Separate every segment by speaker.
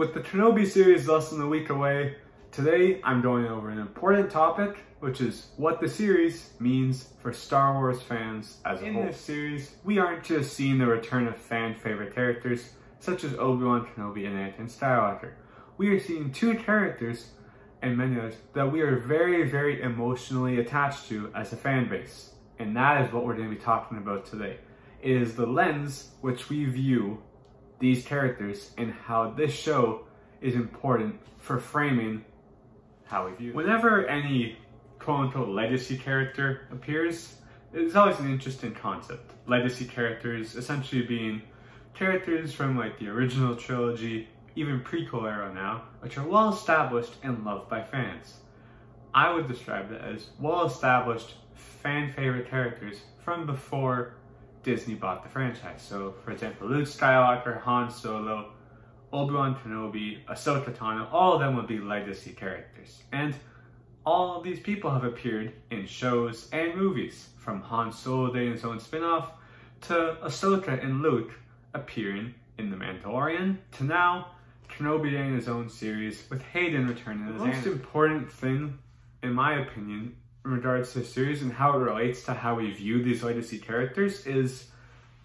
Speaker 1: With the Kenobi series less than a week away, today I'm going over an important topic, which is what the series means for Star Wars fans as a In whole. this series, we aren't just seeing the return of fan favorite characters, such as Obi-Wan Kenobi and Anakin Skywalker. We are seeing two characters and many others that we are very, very emotionally attached to as a fan base. And that is what we're going to be talking about today. It is the lens which we view these characters and how this show is important for framing how we view. Whenever any quote unquote legacy character appears, it's always an interesting concept. Legacy characters essentially being characters from like the original trilogy, even prequel era now, which are well established and loved by fans. I would describe it as well established fan favorite characters from before Disney bought the franchise. So, for example, Luke Skywalker, Han Solo, Obi-Wan Kenobi, Ahsoka Tano, all of them would be legacy characters. And all of these people have appeared in shows and movies, from Han Solo Day and his own spin-off, to Ahsoka and Luke appearing in The Mandalorian, to now Kenobi in his own series, with Hayden returning The most important thing, in my opinion, in regards to the series and how it relates to how we view these legacy characters is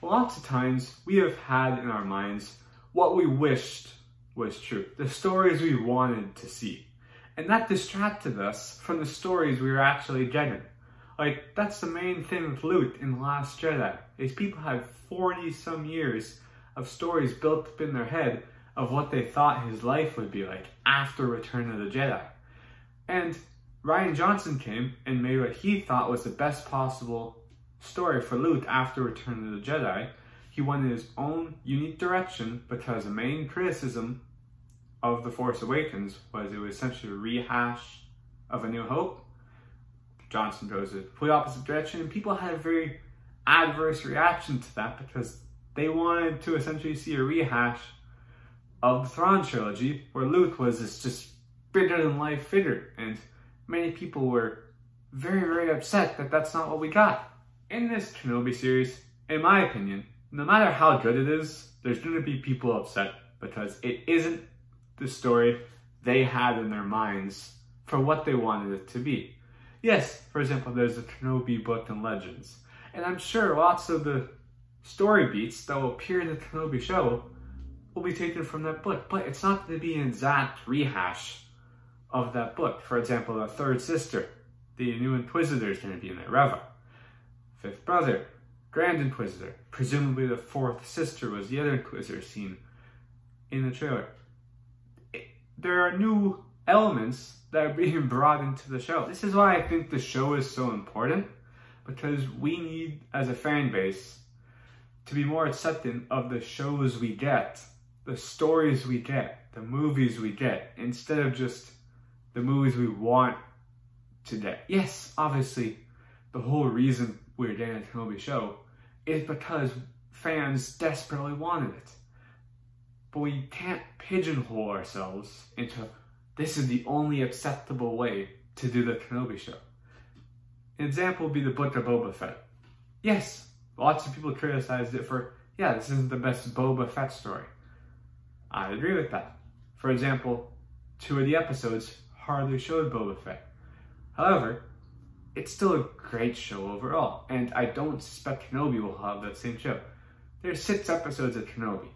Speaker 1: lots of times we have had in our minds what we wished was true, the stories we wanted to see. And that distracted us from the stories we were actually getting. Like, that's the main thing with Luke in The Last Jedi, is people have 40 some years of stories built up in their head of what they thought his life would be like after Return of the Jedi. And Rian Johnson came and made what he thought was the best possible story for Luke after Return of the Jedi. He went in his own unique direction because the main criticism of The Force Awakens was it was essentially a rehash of A New Hope. Johnson goes the complete opposite direction, and people had a very adverse reaction to that because they wanted to essentially see a rehash of the Thrawn trilogy, where Luke was this just bigger than life figure, and many people were very, very upset that that's not what we got. In this Kenobi series, in my opinion, no matter how good it is, there's going to be people upset because it isn't the story they had in their minds for what they wanted it to be. Yes, for example, there's the Kenobi book and legends, and I'm sure lots of the story beats that will appear in the Kenobi show will be taken from that book, but it's not going to be an exact rehash of that book. For example, the third sister, the new Inquisitor is going to be in there. Fifth brother, Grand Inquisitor. Presumably the fourth sister was the other Inquisitor seen in the trailer. There are new elements that are being brought into the show. This is why I think the show is so important, because we need, as a fan base, to be more accepting of the shows we get, the stories we get, the movies we get, instead of just the movies we want today. Yes, obviously, the whole reason we're getting a Kenobi show is because fans desperately wanted it. But we can't pigeonhole ourselves into this is the only acceptable way to do the Kenobi show. An example would be the Book of Boba Fett. Yes, lots of people criticized it for, yeah, this isn't the best Boba Fett story. I agree with that. For example, two of the episodes hardly showed Boba Fett. However, it's still a great show overall, and I don't suspect Kenobi will have that same show. There's six episodes of Kenobi.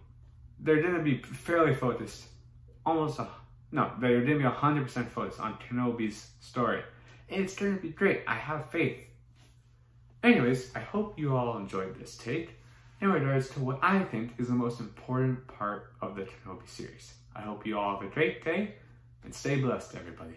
Speaker 1: They're gonna be fairly focused, almost a, no, they're gonna be 100% focused on Kenobi's story. And it's gonna be great, I have faith. Anyways, I hope you all enjoyed this take in regards to what I think is the most important part of the Kenobi series. I hope you all have a great day, and stay blessed, everybody.